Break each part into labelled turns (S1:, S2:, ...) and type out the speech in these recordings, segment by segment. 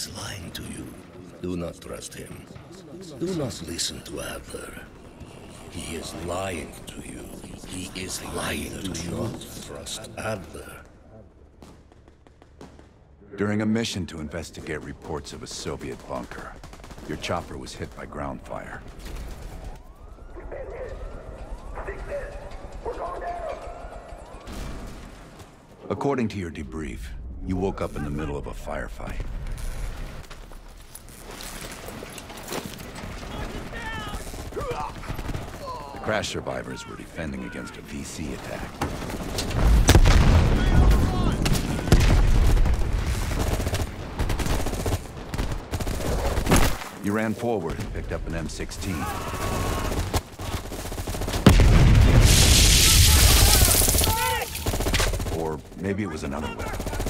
S1: is lying to you. Do not trust him. Do not listen to Adler. He is lying to you. He is lying to you. Not trust Adler.
S2: During a mission to investigate reports of a Soviet bunker, your chopper was hit by ground fire. According to your debrief, you woke up in the middle of a firefight. The crash survivors were defending against a VC attack. You ran forward and picked up an M16. Or maybe it was another weapon.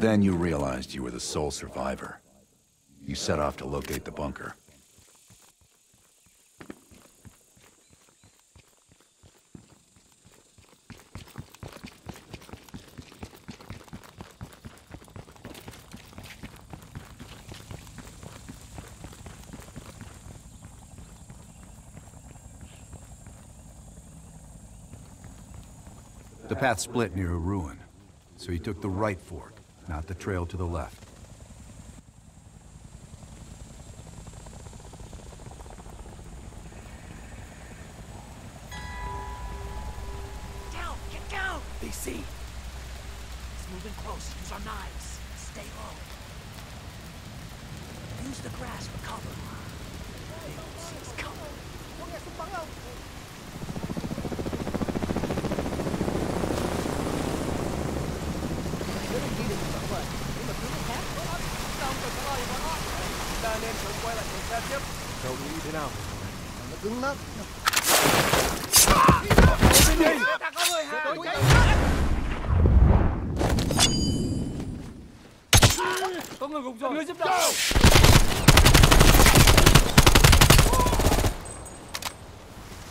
S2: Then you realized you were the sole survivor. You set off to locate the bunker. The path split near a ruin, so you took the right fork, not the trail to the left.
S3: Down! Get down! They see. It's moving close. Use our knives. Stay low. Use the grass for cover. They don't see us coming.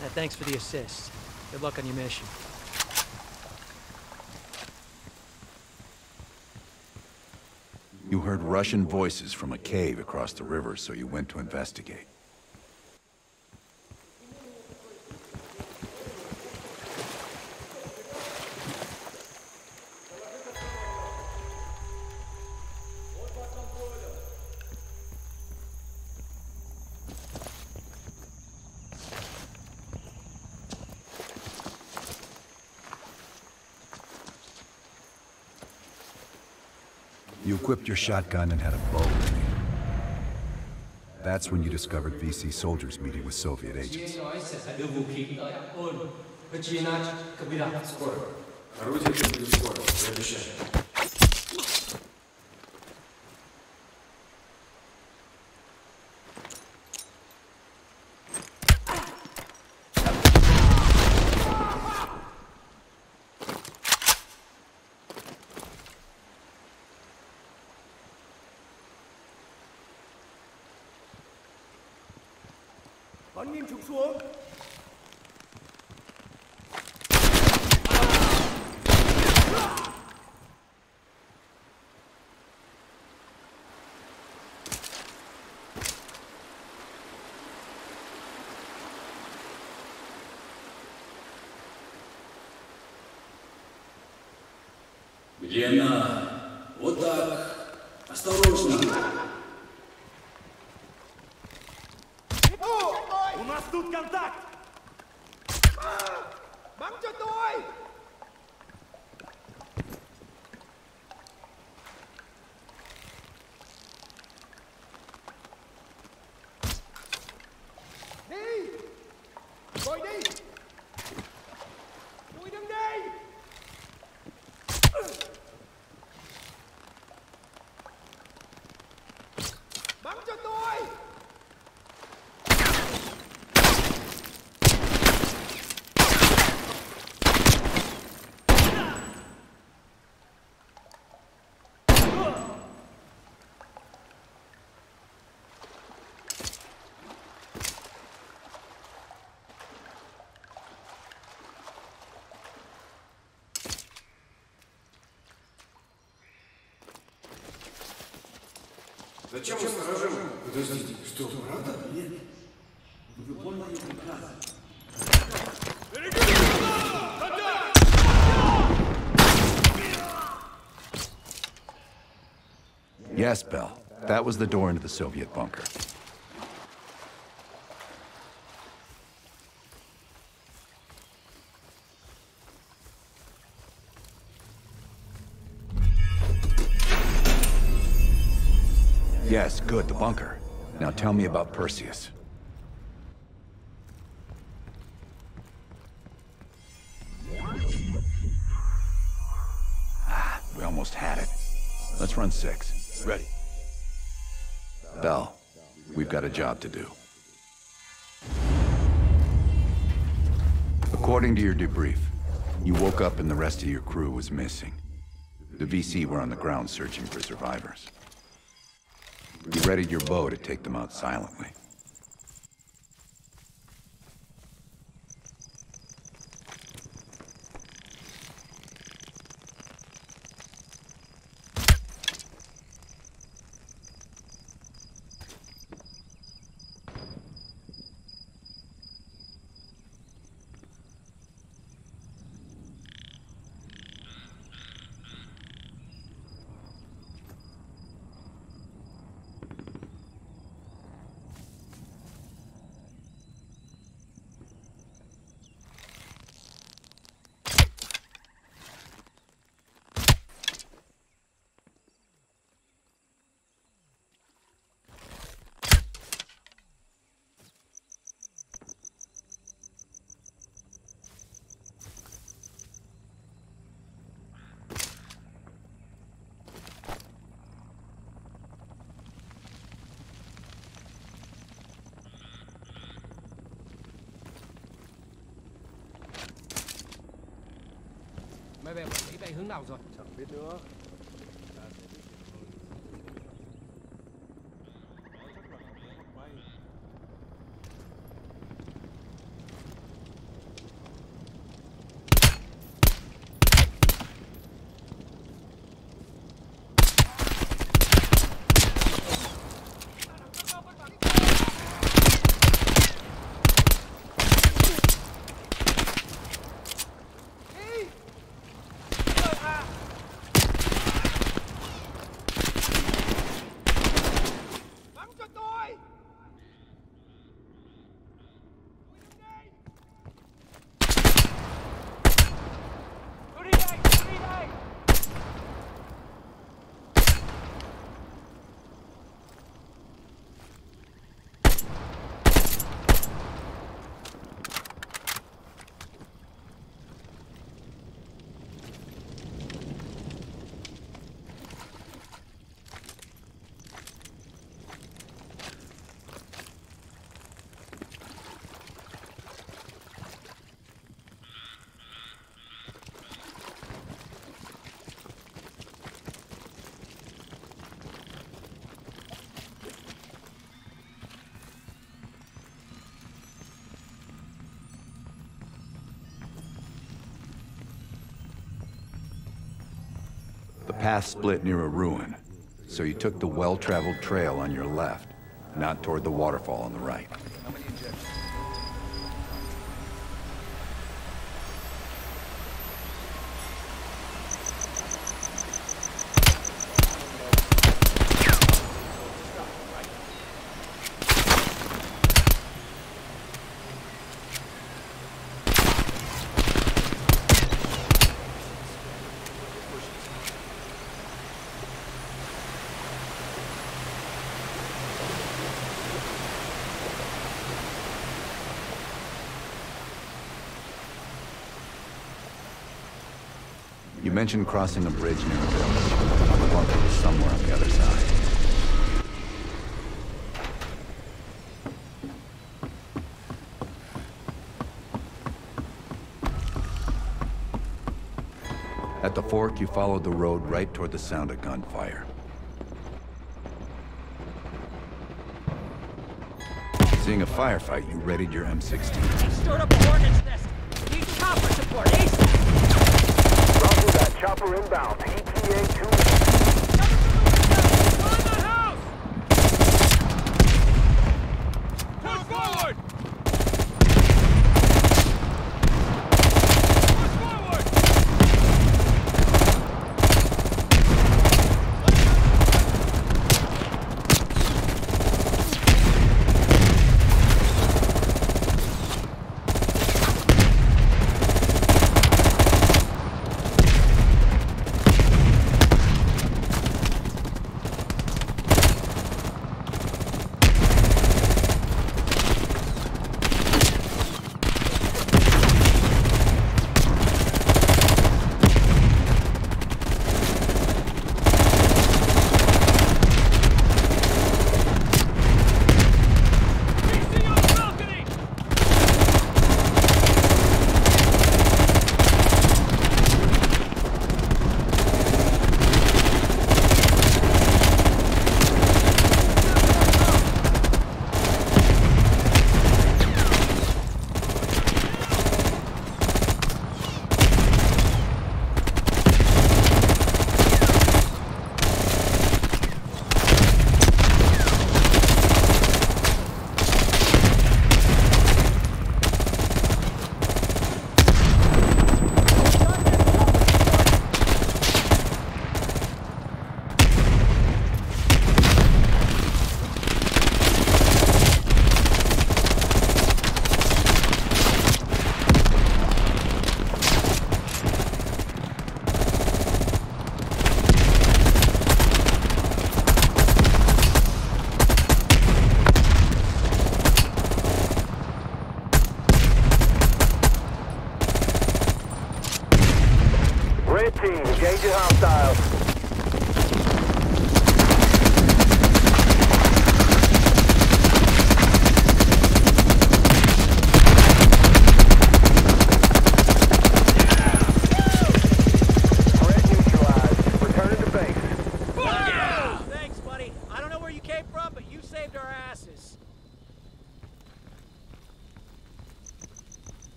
S3: Uh, thanks for the assist.
S4: Good luck on your mission.
S2: You heard Russian voices from a cave across the river, so you went to investigate. You equipped your shotgun and had a bow. That's when you discovered VC soldiers meeting with Soviet agents.
S5: 人啊
S6: Зачем вы сторожим? Подождите, что, правда? Нет. Выполняю приказ.
S2: Yes, Bell. That was the door into the Soviet bunker. Good, the bunker. Now tell me about Perseus. Ah, we almost had it. Let's run six. Ready. Bell, we've got a job to do. According to your debrief, you woke up and the rest of your crew was missing. The VC were on the ground searching for survivors. You readied your bow to take them out silently.
S4: Về bé quản lý bay hướng nào rồi?
S5: Chẳng biết nữa.
S2: Path split near a ruin, so you took the well-traveled trail on your left, not toward the waterfall on the right. Mentioned crossing a bridge near a village. The bunker was somewhere on the other side. At the fork, you followed the road right toward the sound of gunfire. Seeing a firefight, you readied your M16.
S7: They stirred up a hornet's nest. Need chopper support!
S5: Chopper inbound. ETA 2.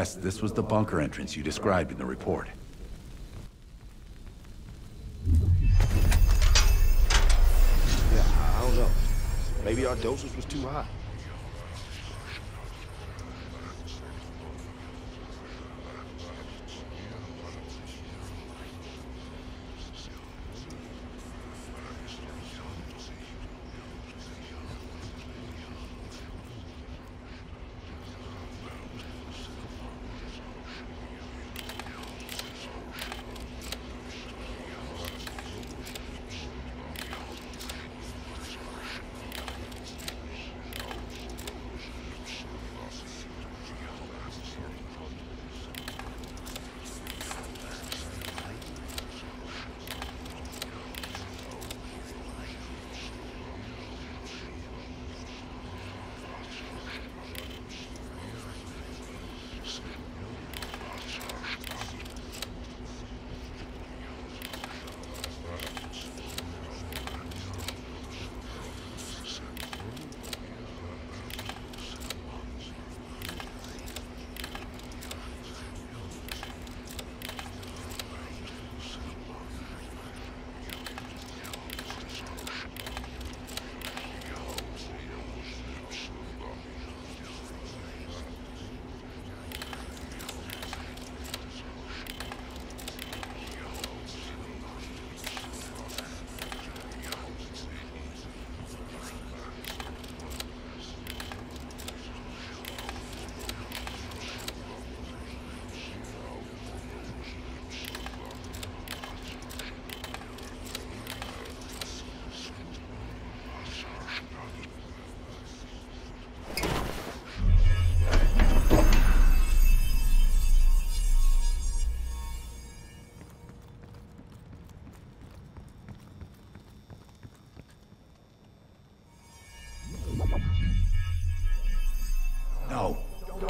S2: Yes, this was the bunker entrance you described in the report.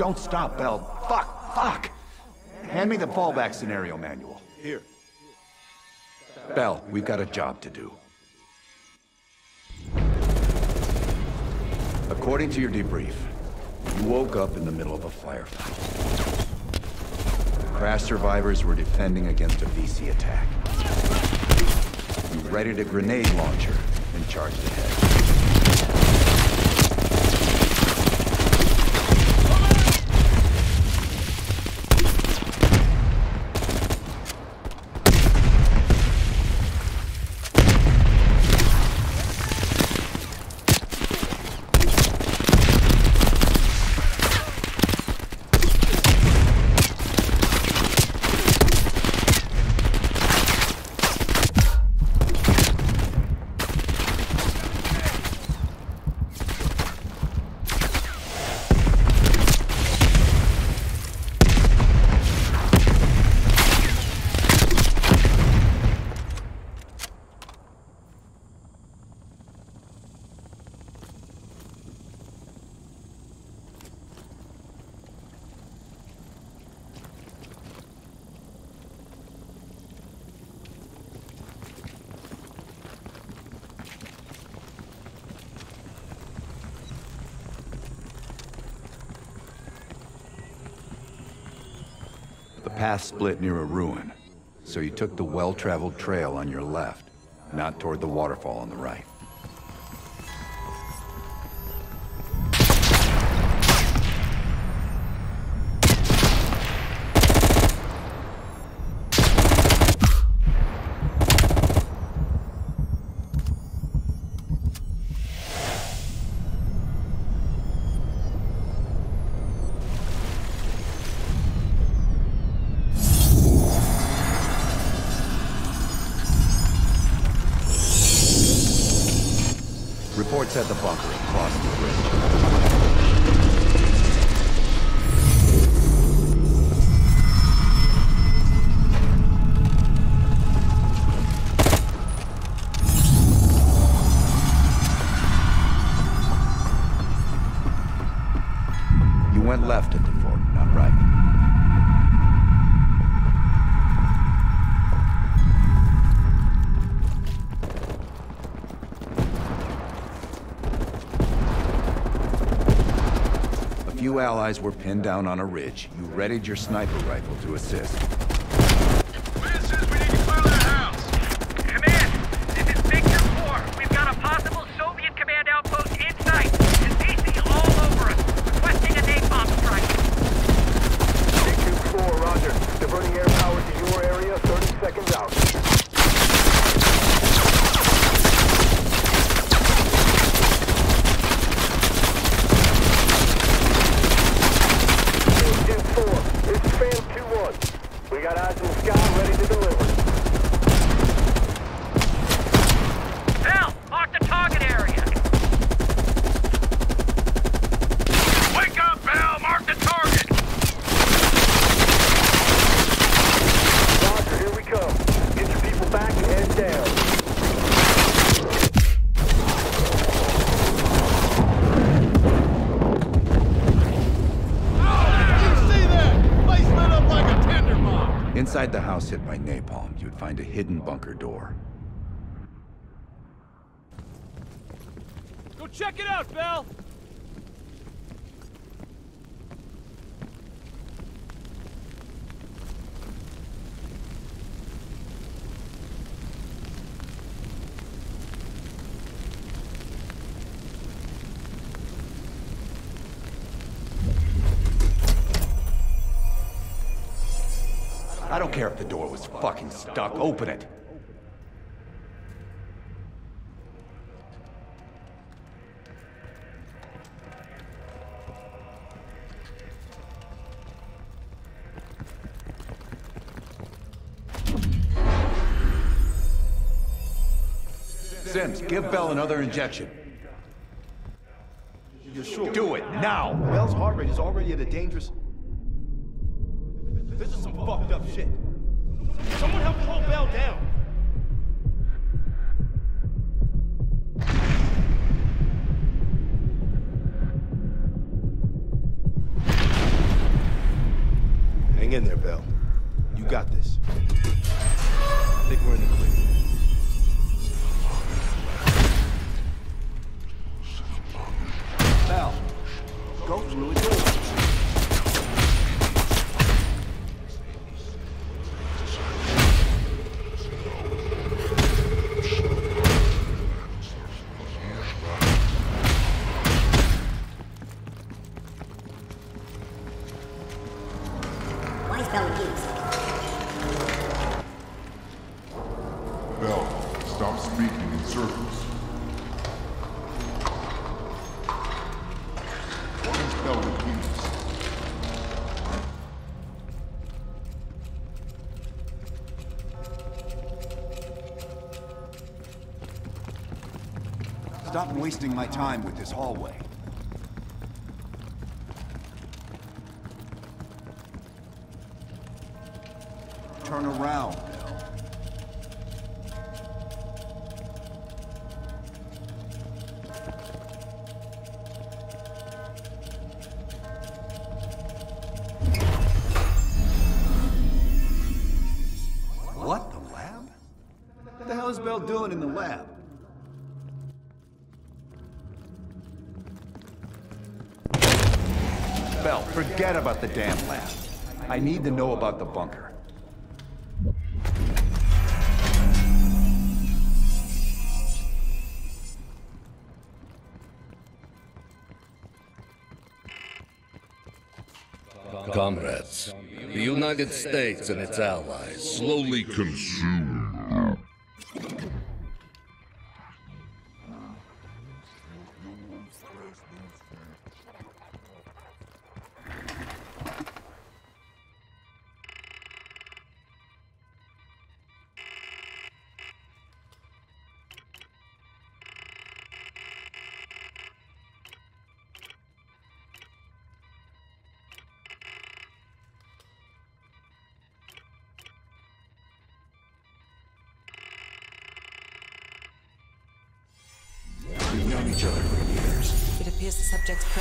S8: Don't
S2: stop, Bell. Fuck, fuck! Hand me the fallback scenario manual. Here. Bell, we've got a job to do. According to your debrief, you woke up in the middle of a firefight. Crash survivors were defending against a VC attack. You readied a grenade launcher and charged ahead. Path split near a ruin, so you took the well-traveled trail on your left, not toward the waterfall on the right. Were pinned down on a ridge. You readied your sniper rifle to assist.
S5: Command, this is Victor 4. We've got a possible Soviet command outpost in sight. And VC all over us. Requesting a napalm strike.
S7: DQ-4, roger. Diverting air power to your area, 30 seconds out. DQ-4, this is Fan 2-1. We got eyes in the sky ready to deliver.
S5: Hell, mark the target area. Wake up, Bell. Mark the target.
S7: Roger, here we come. Get your people back and head down.
S2: Inside the house hit by napalm, you'd find a hidden bunker door.
S9: Go check it out!
S2: I don't care if the door was fucking stuck. Open it. Give Bell another injection.
S10: You're sure?
S2: Do it, now!
S10: Bell's heart rate is already at a dangerous... This is some fucked up shit. Someone help pull Bell down.
S11: Stop
S2: wasting my time with this hallway. Turn around, forget about the damn lab. I need to know about the bunker.
S1: Comrades, the United States and its allies slowly consume.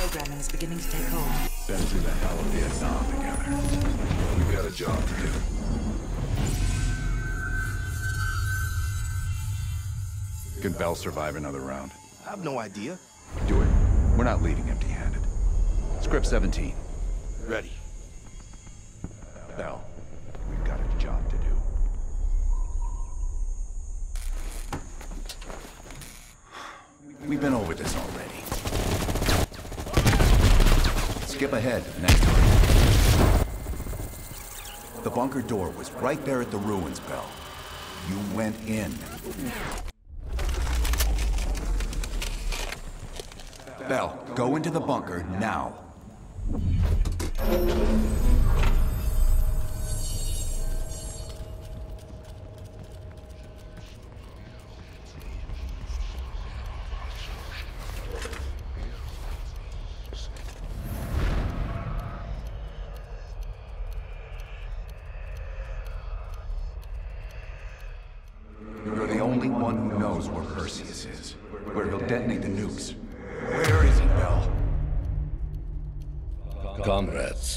S12: Programming is beginning to take hold.
S2: Been through the hell of Vietnam together. We've got a job to do.
S13: Can Bell survive another round?
S10: I have no idea.
S13: Do it. We're not leaving empty-handed. Script 17.
S10: Ready.
S13: Bell, we've got a job to do.
S2: We've been over this already. Skip ahead to the next one. The bunker door was right there at the ruins, Bell. You went in. Bell, go into the bunker now.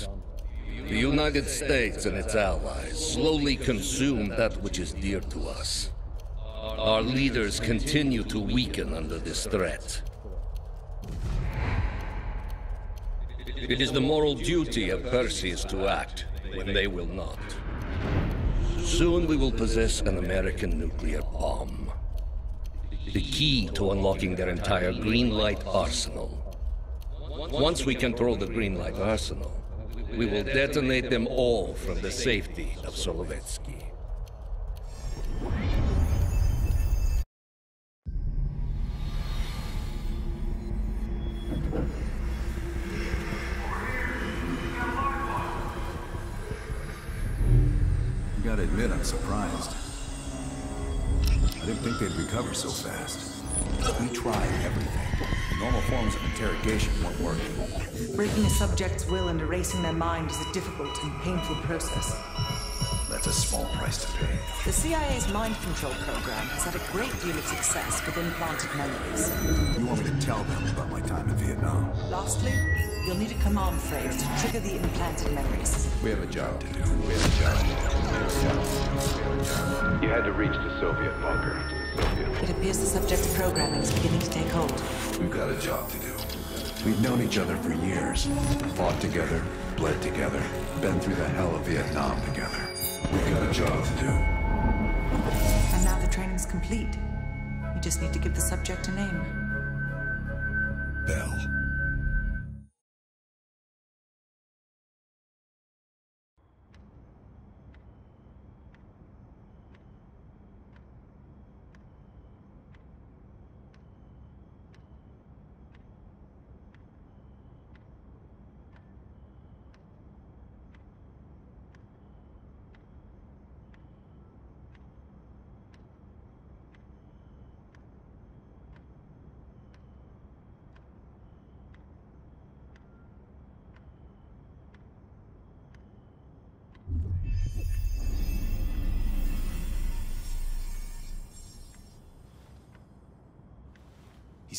S1: Comrades, the United States and its allies slowly consume that which is dear to us. Our leaders continue to weaken under this threat. It is the moral duty of Perseus to act when they will not. Soon we will possess an American nuclear bomb. The key to unlocking their entire green light arsenal. Once we control the green light arsenal, we will detonate them all from the safety of Solovetsky.
S12: Erasing their mind is a difficult and painful process.
S2: That's a small price to pay.
S12: The CIA's mind control program has had a great deal of success with implanted memories.
S2: You want me to tell them about my time in Vietnam?
S12: Lastly, You'll need a command phrase to trigger the implanted memories.
S13: We have a job to do. We have a job to do. We have a job to do. You had to reach the Soviet bunker.
S12: It appears the subject's programming is beginning to take hold.
S2: We've got a job to do.
S13: We've known each other for years. Fought together, bled together, been through the hell of Vietnam together.
S2: We've got a job to do.
S12: And now the training's complete. You just need to give the subject a name.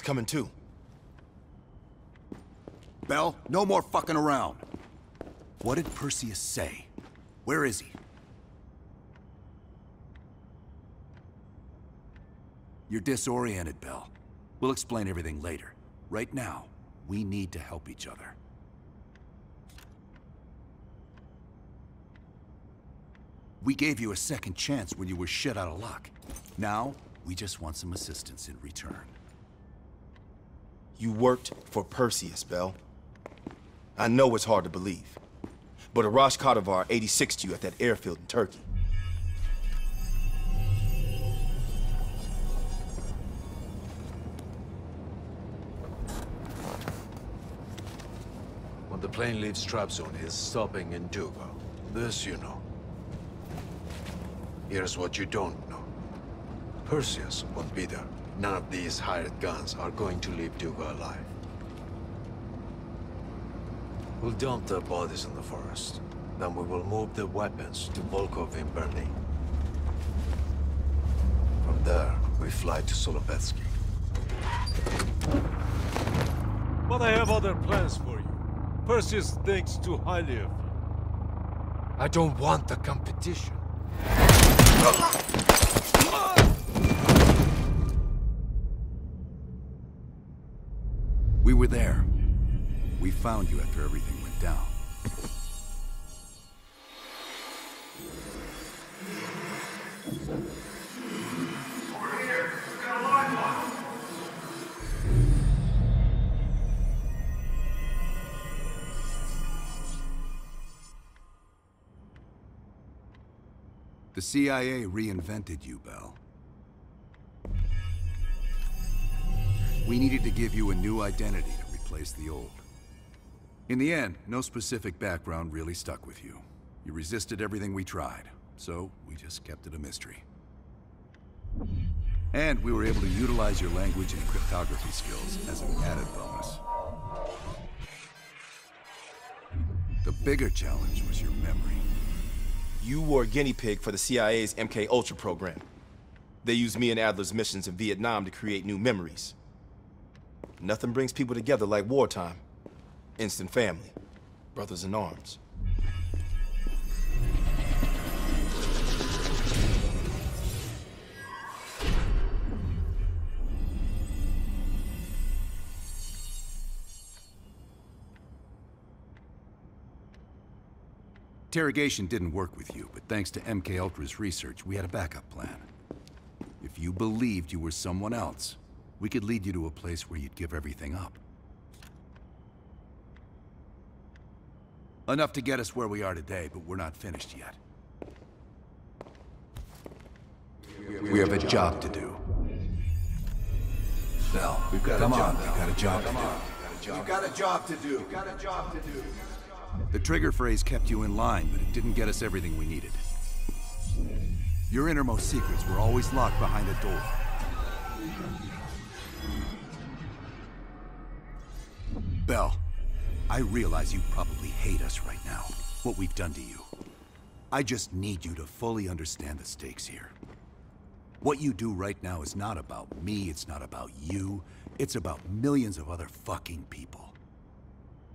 S10: Coming too.
S2: Bell, no more fucking around. What did Perseus say? Where is he? You're disoriented, Bell. We'll explain everything later. Right now, we need to help each other. We gave you a second chance when you were shit out of luck. Now, we just want some assistance in return.
S10: You worked for Perseus, Bell. I know it's hard to believe, but Arash Kadivar 86'd you at that airfield in Turkey.
S14: When the plane leaves Trabzon, he's stopping in Duga. This you know. Here's what you don't know. Perseus won't be there. None of these hired guns are going to leave Duga alive. We'll dump their bodies in the forest. Then we will move the weapons to Volkov in Berlin. From there, we fly to Solovetsky.
S9: But I have other plans for you. Perseus thinks too highly of you.
S14: I don't want the competition.
S2: Found you after everything went down. The CIA reinvented you, Bell. We needed to give you a new identity to replace the old. In the end, no specific background really stuck with you. You resisted everything we tried, so we just kept it a mystery. And we were able to utilize your language and cryptography skills as an added bonus. The bigger challenge was your memory.
S10: You were a guinea pig for the CIA's MK Ultra program. They used me and Adler's missions in Vietnam to create new memories. Nothing brings people together like wartime. Instant family. Brothers in arms.
S2: Interrogation didn't work with you, but thanks to MK Ultra's research, we had a backup plan. If you believed you were someone else, we could lead you to a place where you'd give everything up. Enough to get us where we are today, but we're not finished yet. We have a job to do. Bell, we've got come a job. on, we've got a job to
S15: Come
S2: do.
S15: on. You've got a job to do. Got a job to do.
S2: The trigger phrase kept you in line, but it didn't get us everything we needed. Your innermost secrets were always locked behind a door. Bell, I realize you probably hate us right now, what we've done to you. I just need you to fully understand the stakes here. What you do right now is not about me, it's not about you, it's about millions of other fucking people.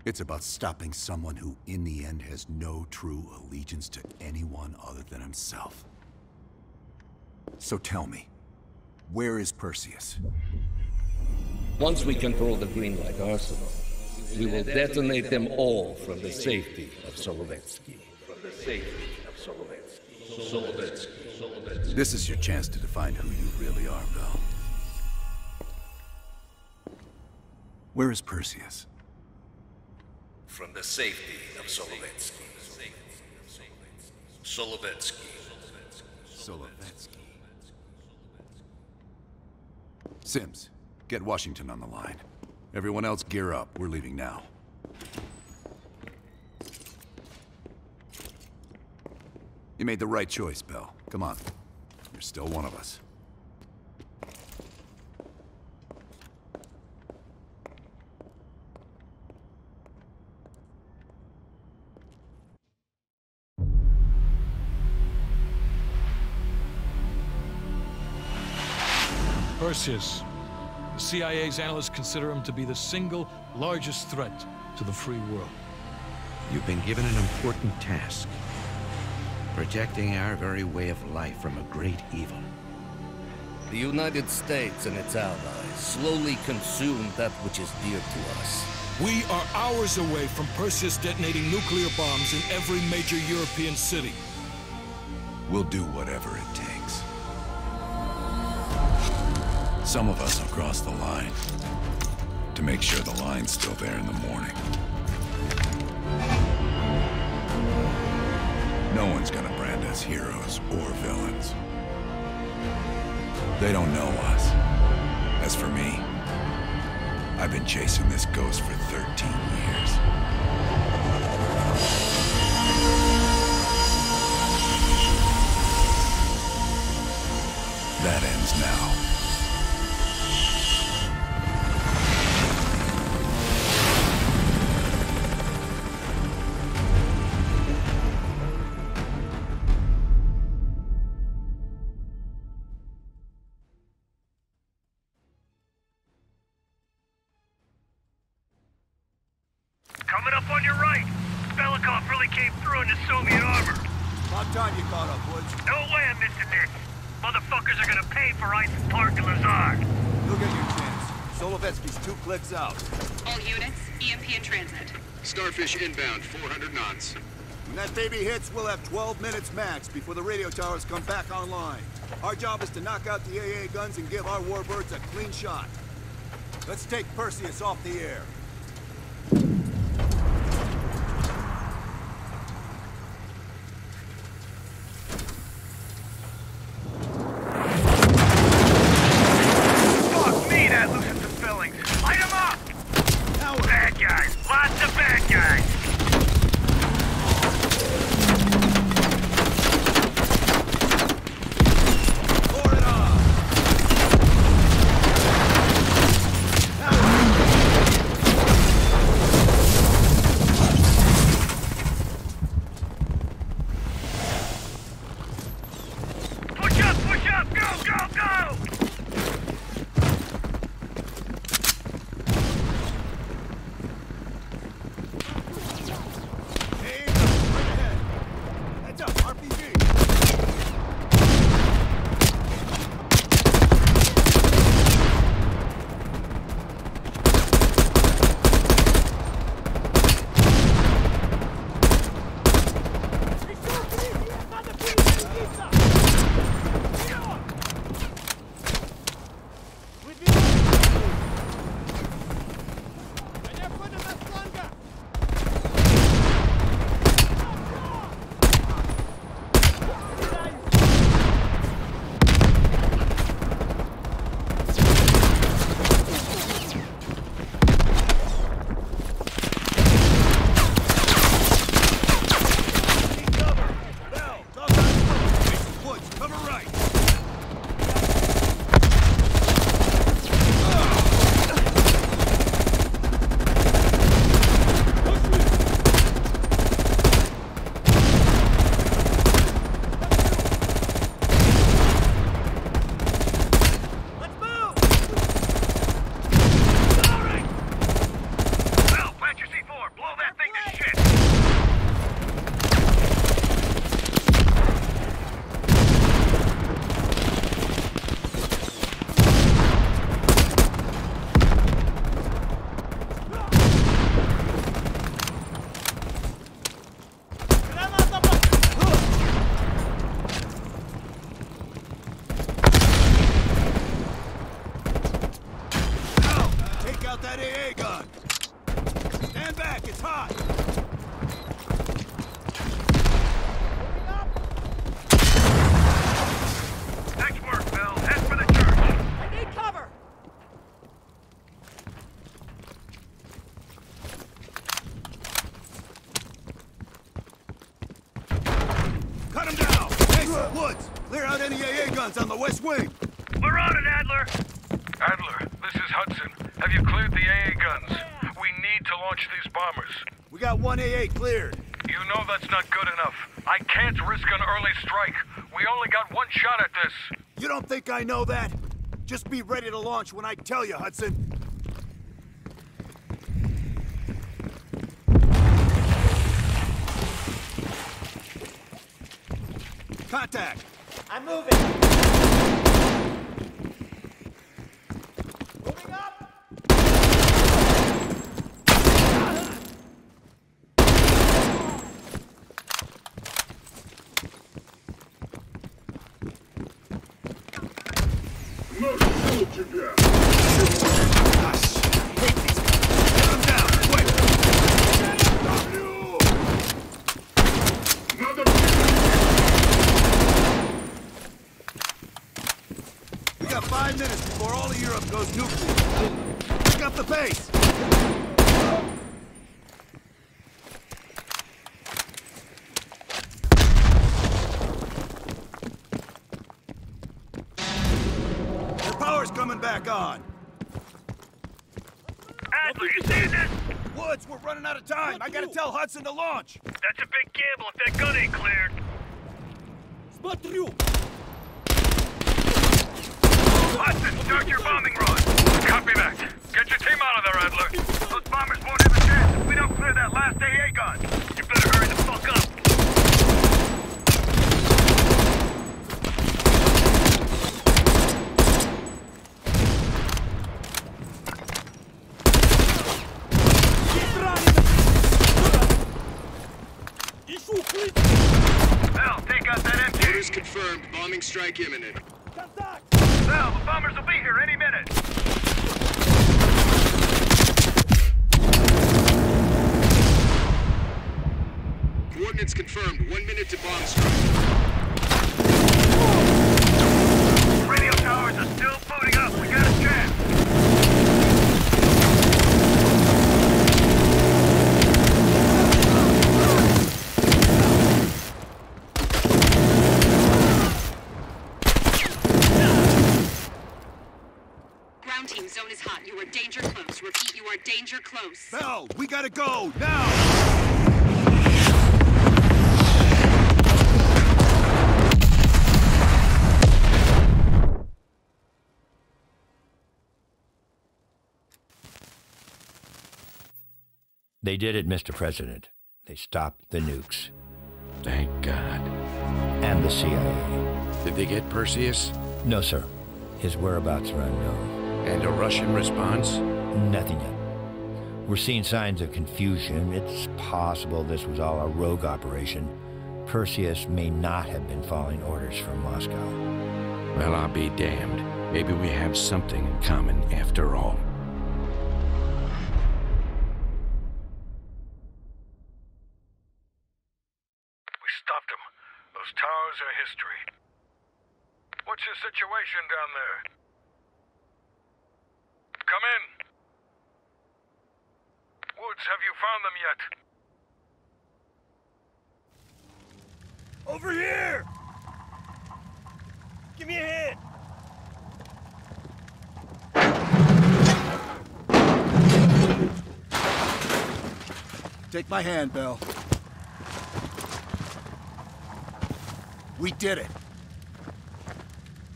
S2: It's about stopping someone who, in the end, has no true allegiance to anyone other than himself. So tell me, where is Perseus?
S1: Once we control the Greenlight Arsenal, we will detonate them all from the safety of Solovetsky. From the safety of Solovetsky. Solovetsky. Solovetsky.
S2: This is your chance to define who you really are, Bell. Where is Perseus?
S1: From the safety of Solovetsky. Solovetsky.
S2: Solovetsky. Sims, get Washington on the line. Everyone else gear up. We're leaving now. You made the right choice, Bell. Come on. You're still one of us.
S16: Perseus. The CIA's analysts consider him to be the single largest threat to the free world.
S17: You've been given an important task. Protecting our very way of life from a great evil.
S1: The United States and its allies slowly consume that which is dear to us.
S16: We are hours away from Perseus detonating nuclear bombs in every major European city.
S2: We'll do whatever it takes. Some of us will cross the line to make sure the line's still there in the morning. No one's gonna brand us heroes or villains. They don't know us. As for me, I've been chasing this ghost for 13 years. That ends now.
S5: Gonna pay for Isis Park and Lazar.
S18: You'll get your chance. Solovetsky's two clicks out.
S19: All units, EMP in transit.
S20: Starfish inbound, 400 knots.
S18: When that baby hits, we'll have 12 minutes max before the radio towers come back online. Our job is to knock out the AA guns and give our warbirds a clean shot. Let's take Perseus off the air.
S7: Know
S18: that? Just be ready to launch when I tell you, Hudson. Contact!
S9: I'm moving.
S18: We got five minutes before all of Europe goes nuclear. Pick up the pace! Your power's coming back on.
S7: Adler, you seeing this?
S18: Woods, we're running out of time. I gotta tell Hudson to launch.
S7: That's a big gamble if that gun ain't cleared.
S9: Смотрю.
S7: Hudson, start your bombing run. Copy that. Get your team out of there, Adler. Those bombers won't have a chance if we don't clear that last AA gun. You better Bombing strike imminent. Bell, the bombers will be here any
S21: They did it, Mr. President. They stopped the nukes.
S17: Thank God.
S21: And the CIA.
S17: Did they get Perseus?
S21: No, sir. His whereabouts are unknown.
S17: And a Russian response?
S21: Nothing yet. We're seeing signs of confusion. It's possible this was all a rogue operation. Perseus may not have been following orders from Moscow.
S17: Well, I'll be damned. Maybe we have something in common after all.
S7: History. What's your situation down there? Come in. Woods, have you found them yet?
S9: Over here. Give me a hand.
S18: Take my hand, Bell. We did it.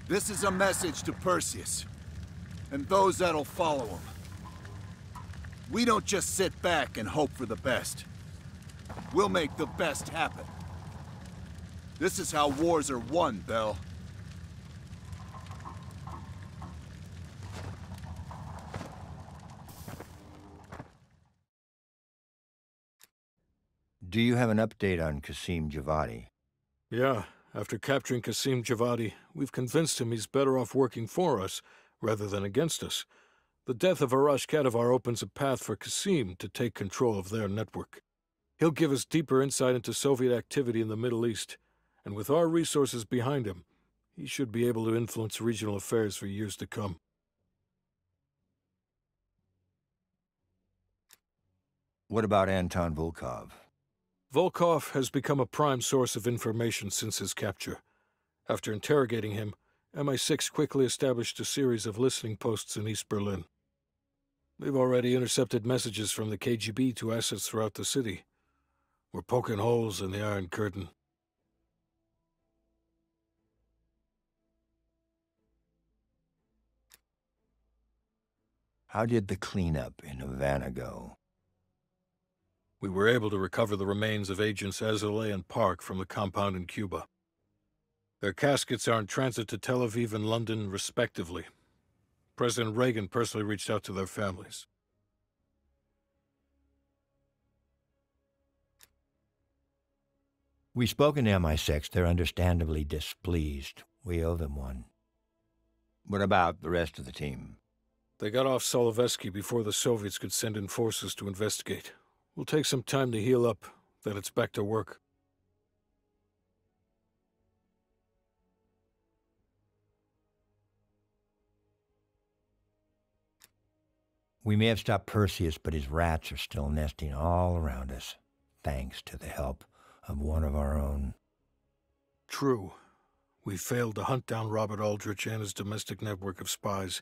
S18: This is a message to Perseus, and those that'll follow him. We don't just sit back and hope for the best. We'll make the best happen. This is how wars are won, Bell.
S21: Do you have an update on Kasim Javadi?
S16: Yeah, after capturing Kasim Javadi, we've convinced him he's better off working for us rather than against us. The death of Arash Kadivar opens a path for Kasim to take control of their network. He'll give us deeper insight into Soviet activity in the Middle East, and with our resources behind him, he should be able to influence regional affairs for years to come.
S21: What about Anton Volkov?
S16: Volkov has become a prime source of information since his capture. After interrogating him, MI6 quickly established a series of listening posts in East Berlin. They've already intercepted messages from the KGB to assets throughout the city. We're poking holes in the Iron Curtain.
S21: How did the cleanup in Havana go?
S16: We were able to recover the remains of Agents Azoulay and Park from the compound in Cuba. Their caskets are in transit to Tel Aviv and London, respectively. President Reagan personally reached out to their families.
S21: We've spoken to MI6. They're understandably displeased. We owe them one. What about the rest of the team?
S16: They got off Solovetsky before the Soviets could send in forces to investigate. We'll take some time to heal up, then it's back to work.
S21: We may have stopped Perseus, but his rats are still nesting all around us, thanks to the help of one of our own.
S16: True. We failed to hunt down Robert Aldrich and his domestic network of spies.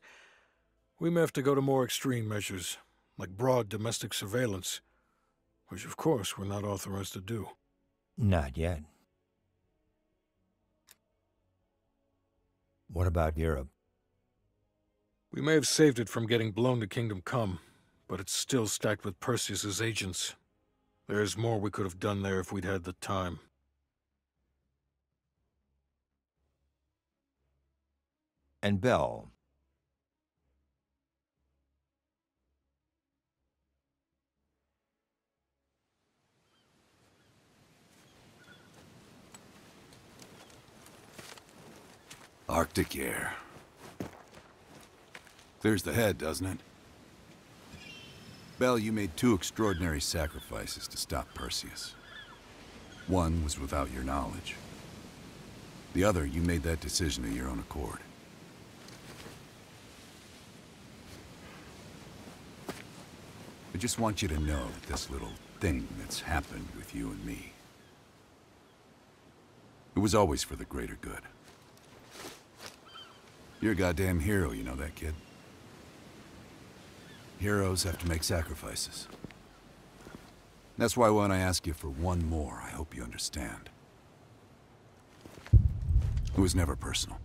S16: We may have to go to more extreme measures, like broad domestic surveillance, which of course we're not authorized to do.
S21: Not yet. What about Europe?
S16: We may have saved it from getting blown to Kingdom Come, but it's still stacked with Perseus's agents. There's more we could have done there if we'd had the time.
S21: And Bell.
S2: Arctic air. Clears the head, doesn't it? Bell, you made two extraordinary sacrifices to stop Perseus. One was without your knowledge. The other, you made that decision of your own accord. I just want you to know that this little thing that's happened with you and me, it was always for the greater good. You're a goddamn hero, you know that, kid? Heroes have to make sacrifices. That's why when I ask you for one more, I hope you understand. It was never personal.